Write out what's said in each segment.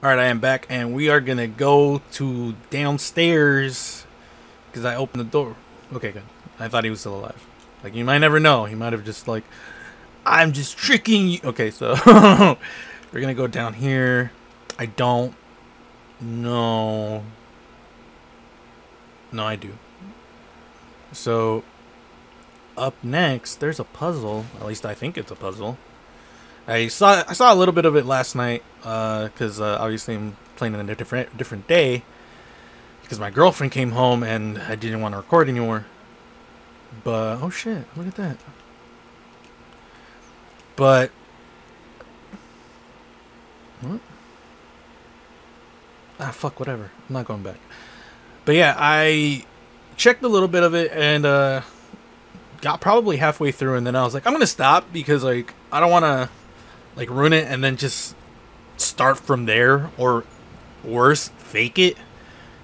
Alright, I am back, and we are gonna go to downstairs because I opened the door. Okay, good. I thought he was still alive. Like, you might never know. He might have just, like, I'm just tricking you. Okay, so we're gonna go down here. I don't know. No, I do. So, up next, there's a puzzle. At least I think it's a puzzle. I saw I saw a little bit of it last night because uh, uh, obviously I'm playing on a different different day because my girlfriend came home and I didn't want to record anymore. But oh shit, look at that. But what? Ah fuck whatever. I'm not going back. But yeah, I checked a little bit of it and uh got probably halfway through and then I was like I'm to stop because like I don't want to like ruin it and then just start from there or worse fake it.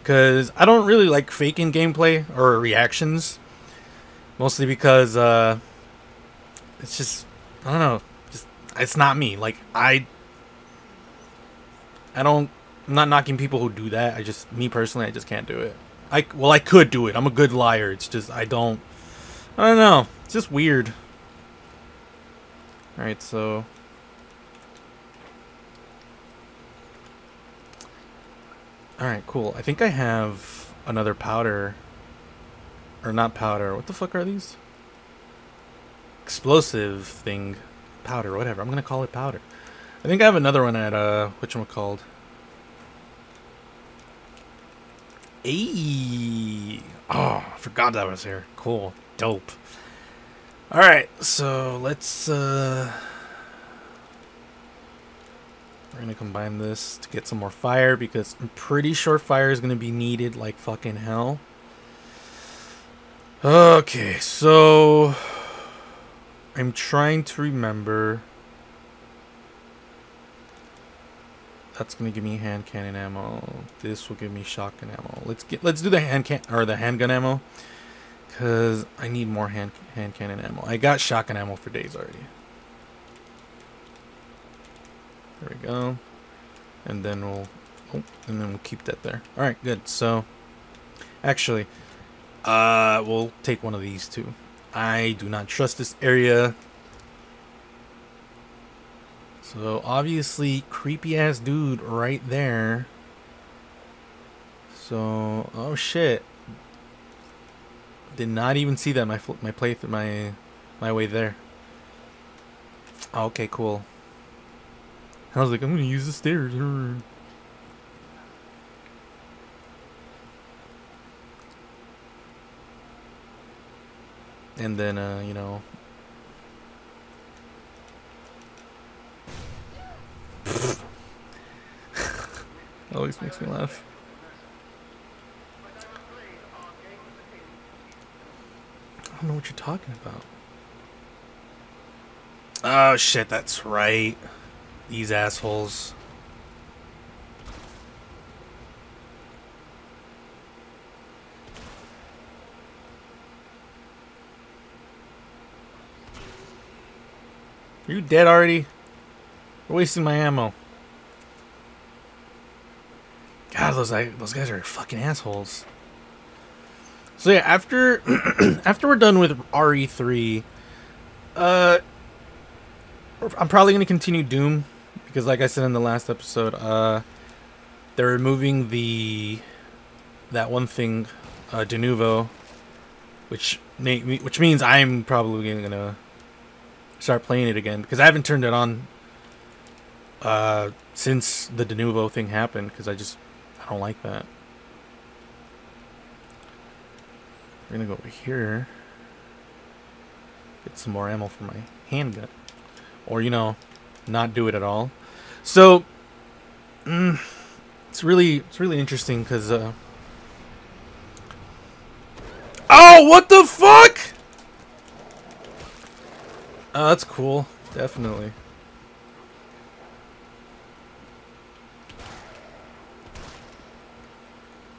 Because i don't really like faking gameplay or reactions. Mostly because uh it's just i don't know just it's not me. Like i i don't i'm not knocking people who do that. I just me personally i just can't do it. I well i could do it. I'm a good liar. It's just i don't i don't know. It's just weird. All right so Alright, cool. I think I have another powder. Or not powder. What the fuck are these? Explosive thing. Powder, whatever. I'm gonna call it powder. I think I have another one at, uh, which one called? Ayy! Oh, I forgot that was here. Cool. Dope. Alright, so let's, uh... We're gonna combine this to get some more fire because I'm pretty sure fire is gonna be needed like fucking hell. Okay, so I'm trying to remember. That's gonna give me hand cannon ammo. This will give me shotgun ammo. Let's get let's do the hand can or the handgun ammo. Cause I need more hand hand cannon ammo. I got shotgun ammo for days already. There we go. And then we'll, oh, and then we'll keep that there. All right, good. So, actually, uh, we'll take one of these two. I do not trust this area. So obviously, creepy ass dude right there. So, oh shit. Did not even see that my my play through my my way there. Okay, cool. I was like, I'm gonna use the stairs. And then, uh, you know. always makes me laugh. I don't know what you're talking about. Oh shit, that's right. These assholes. Are you dead already? We're wasting my ammo. God, those those guys are fucking assholes. So yeah, after after we're done with RE3, uh, I'm probably gonna continue Doom because like I said in the last episode, uh, they're removing the that one thing, uh, Denuvo, which which means I'm probably gonna start playing it again because I haven't turned it on uh, since the Denuvo thing happened because I just I don't like that. We're gonna go over here, get some more ammo for my handgun, or you know, not do it at all. So, mm, it's really it's really interesting because. Uh, oh, what the fuck! Oh, that's cool. Definitely.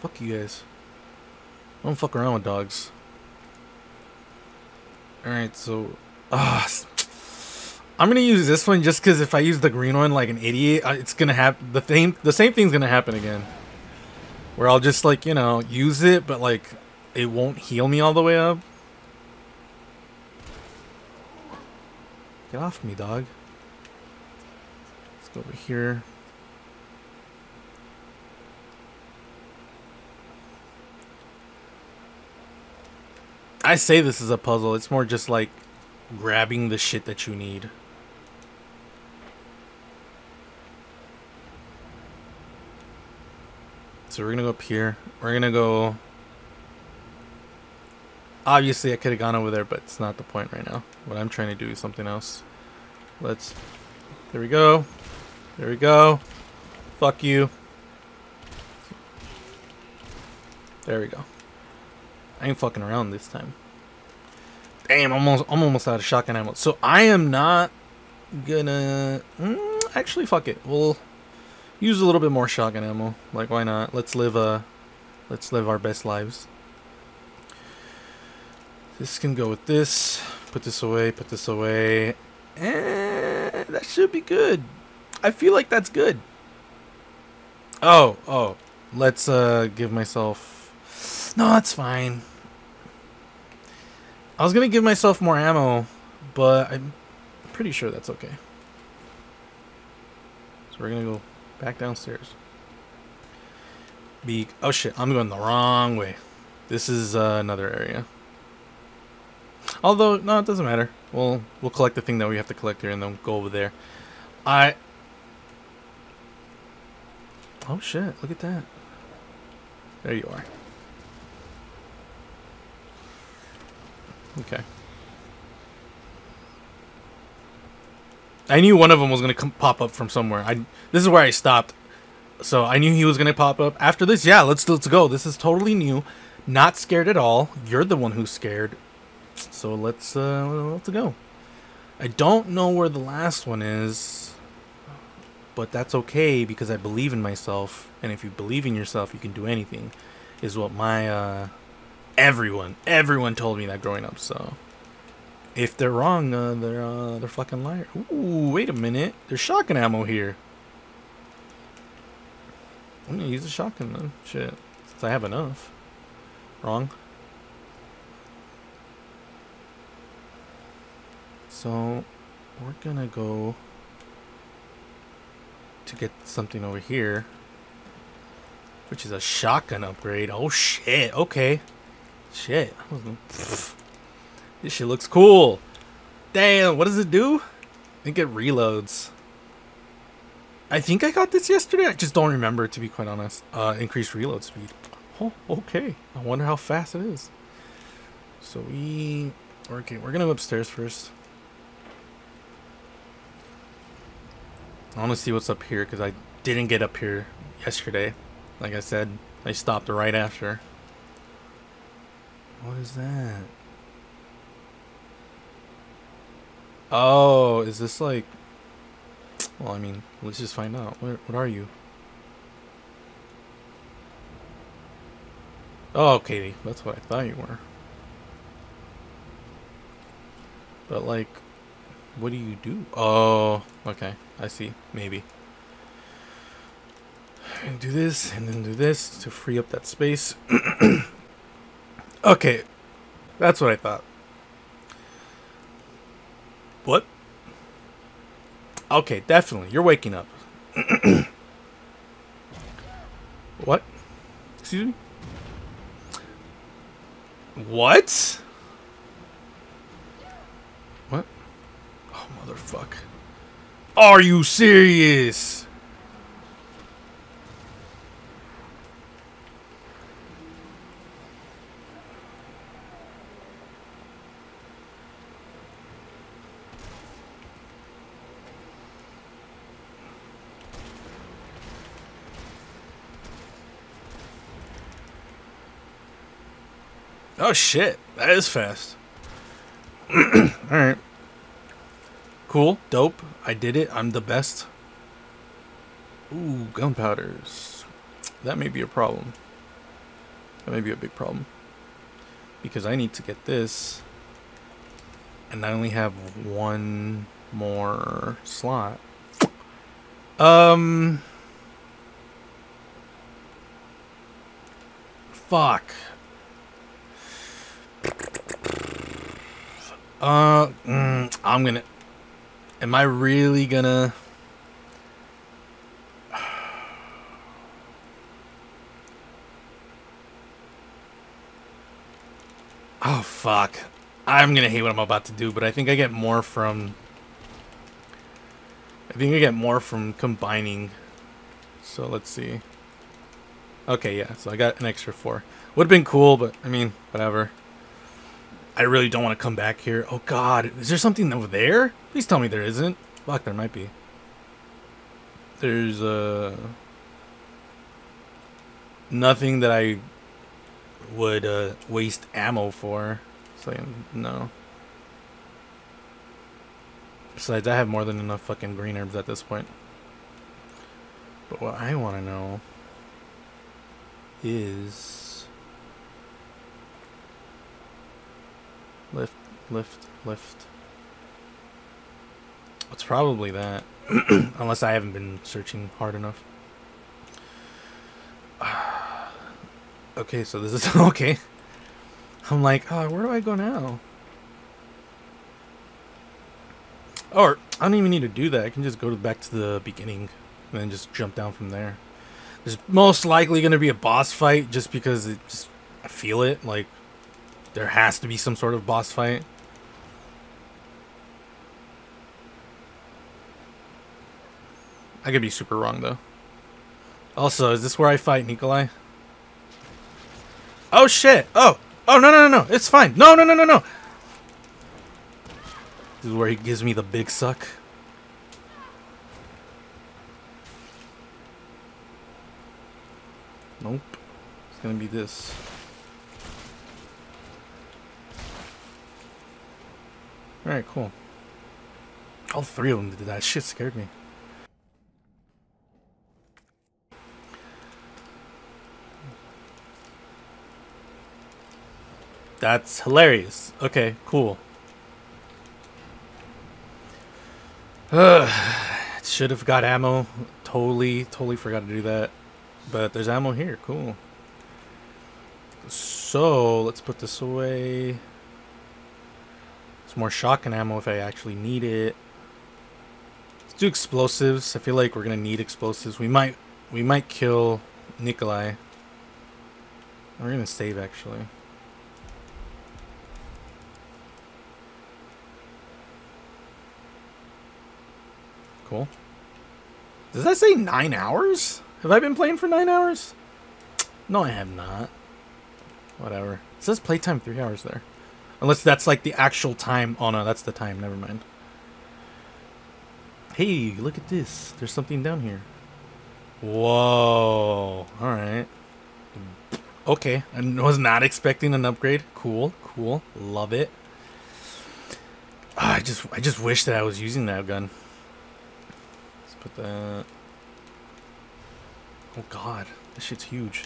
Fuck you guys. I don't fuck around with dogs. Alright, so... Ah, I'm gonna use this one just because if I use the green one like an idiot, it's gonna have the same the same thing's gonna happen again. Where I'll just like you know use it, but like it won't heal me all the way up. Get off me, dog. Let's go over here. I say this is a puzzle. It's more just like grabbing the shit that you need. So we're gonna go up here. We're gonna go. Obviously, I could have gone over there, but it's not the point right now. What I'm trying to do is something else. Let's. There we go. There we go. Fuck you. There we go. I ain't fucking around this time. Damn, I'm almost, I'm almost out of shotgun ammo. So I am not gonna... Mm, actually, fuck it. We'll use a little bit more shotgun ammo. Like, why not? Let's live, uh, let's live our best lives. This can go with this. Put this away, put this away. That should be good. I feel like that's good. Oh, oh. Let's uh give myself no, that's fine. I was gonna give myself more ammo, but I'm pretty sure that's okay. So we're gonna go back downstairs. Be oh shit, I'm going the wrong way. This is uh, another area. Although no, it doesn't matter. We'll we'll collect the thing that we have to collect here and then go over there. I. Oh shit! Look at that. There you are. Okay. I knew one of them was going to pop up from somewhere. I This is where I stopped. So I knew he was going to pop up. After this, yeah, let's let's go. This is totally new. Not scared at all. You're the one who's scared. So let's uh, let's go. I don't know where the last one is. But that's okay because I believe in myself. And if you believe in yourself, you can do anything. Is what my uh, everyone, everyone told me that growing up. So if they're wrong, uh, they're uh, they're fucking liar. Ooh, wait a minute. There's shotgun ammo here. I'm gonna use the shotgun then. Shit, since I have enough. Wrong. So we're gonna go to get something over here. Which is a shotgun upgrade. Oh shit, okay. Shit. This shit looks cool. Damn, what does it do? I think it reloads. I think I got this yesterday. I just don't remember, to be quite honest. Uh, increased reload speed. Oh, okay. I wonder how fast it is. So we... Okay, we're going to go upstairs first. I want to see what's up here, because I didn't get up here yesterday. Like I said, I stopped right after. What is that? Oh, is this like... Well, I mean, let's just find out. What, what are you? Oh, Katie. That's what I thought you were. But, like, what do you do? Oh, okay. I see. Maybe. Do this, and then do this to free up that space. Okay. That's what I thought. What? Okay, definitely. You're waking up. what? Excuse me? What? What? Oh, motherfuck. Are you serious? Oh shit, that is fast. Alright. Cool, dope. I did it. I'm the best. Ooh, gunpowders. That may be a problem. That may be a big problem. Because I need to get this. And I only have one more slot. Um. Fuck. Uh, mm, I'm gonna. Am I really gonna? Oh fuck. I'm gonna hate what I'm about to do, but I think I get more from. I think I get more from combining. So let's see. Okay, yeah, so I got an extra four. Would have been cool, but I mean, whatever. I really don't want to come back here. Oh god, is there something over there? Please tell me there isn't. Fuck, there might be. There's, uh... Nothing that I would uh, waste ammo for. So, no. Besides, I have more than enough fucking green herbs at this point. But what I want to know is... Lift, lift. It's probably that. Unless I haven't been searching hard enough. okay, so this is okay. I'm like, oh, where do I go now? Or I don't even need to do that. I can just go to, back to the beginning and then just jump down from there. There's most likely going to be a boss fight just because it just, I feel it. Like there has to be some sort of boss fight. I could be super wrong though. Also, is this where I fight Nikolai? Oh shit! Oh! Oh no no no no! It's fine! No no no no no! This is where he gives me the big suck. Nope. It's gonna be this. Alright, cool. All three of them did that. Shit scared me. That's hilarious. Okay, cool. Should have got ammo. Totally, totally forgot to do that. But there's ammo here. Cool. So, let's put this away. It's more shotgun ammo if I actually need it. Let's do explosives. I feel like we're gonna need explosives. We might we might kill Nikolai. We're gonna save actually. Cool. Does that say nine hours? Have I been playing for nine hours? No, I have not. Whatever. It says playtime three hours there. Unless that's like the actual time. Oh no, that's the time. Never mind. Hey, look at this. There's something down here. Whoa. Alright. Okay. I was not expecting an upgrade. Cool. Cool. Love it. Ah, I just I just wish that I was using that gun put that... Oh god, this shit's huge.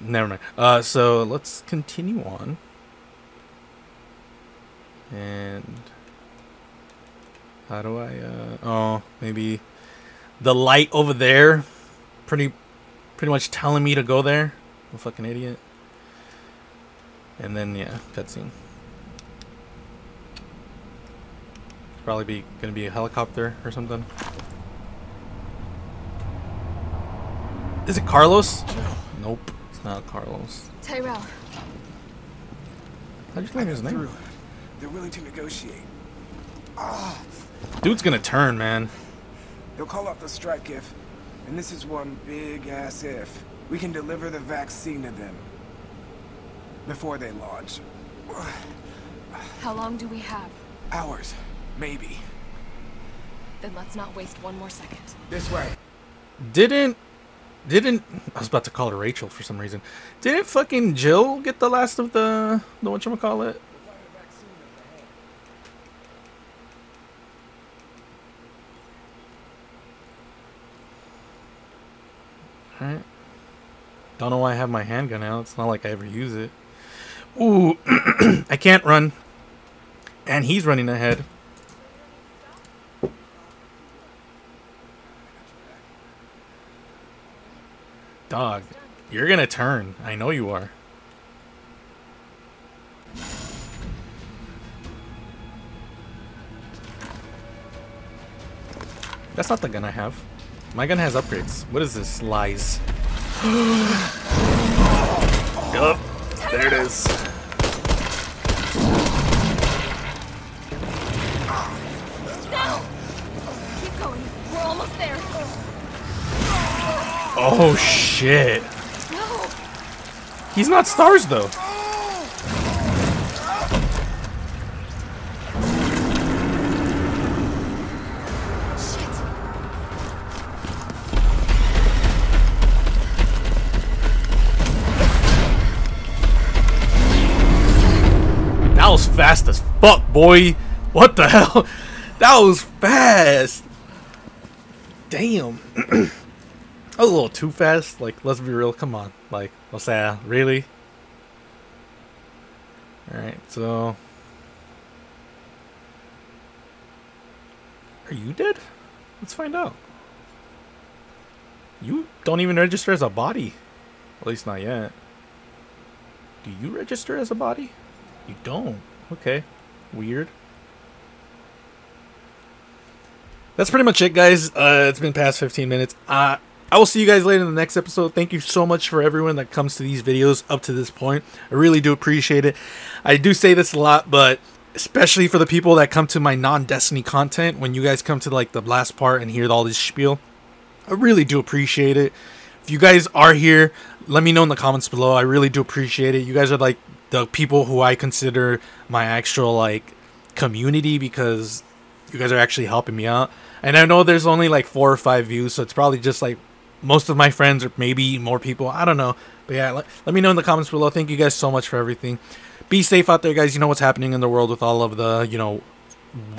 Never mind. Uh, so let's continue on. And... How do I, uh... Oh, maybe... The light over there. Pretty... Pretty much telling me to go there. I'm a fucking idiot. And then, yeah, cutscene. Probably be gonna be a helicopter or something. Is it Carlos? Nope, it's not Carlos. Tyrell. How'd you think his name? Through. They're willing to negotiate. Ah. Dude's gonna turn, man. They'll call off the strike if, and this is one big ass if, we can deliver the vaccine to them before they launch. How long do we have? Hours. Maybe. Then let's not waste one more second. This way. Didn't didn't I was about to call her Rachel for some reason. Didn't fucking Jill get the last of the the whatchamacallit? Alright. Don't know why I have my handgun out. It's not like I ever use it. Ooh, I can't run. And he's running ahead. Dog, you're gonna turn. I know you are. That's not the gun I have. My gun has upgrades. What is this? Lies. yup. There it is. Oh shit. He's not stars though. That was fast as fuck, boy. What the hell? That was fast. Damn. that a little too fast. Like, let's be real. Come on. Like, say, uh, really? Alright, so. Are you dead? Let's find out. You don't even register as a body. At least not yet. Do you register as a body? You don't. Okay. Weird. That's pretty much it, guys. Uh, it's been past 15 minutes. Uh, I will see you guys later in the next episode. Thank you so much for everyone that comes to these videos up to this point. I really do appreciate it. I do say this a lot, but especially for the people that come to my non-Destiny content, when you guys come to like the last part and hear all this spiel, I really do appreciate it. If you guys are here, let me know in the comments below. I really do appreciate it. You guys are like the people who I consider my actual like community because you guys are actually helping me out. And I know there's only like four or five views, so it's probably just like most of my friends or maybe more people. I don't know. But yeah, let, let me know in the comments below. Thank you guys so much for everything. Be safe out there, guys. You know what's happening in the world with all of the, you know,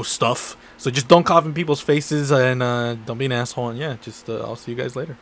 stuff. So just don't cough in people's faces and uh, don't be an asshole. And yeah, just uh, I'll see you guys later.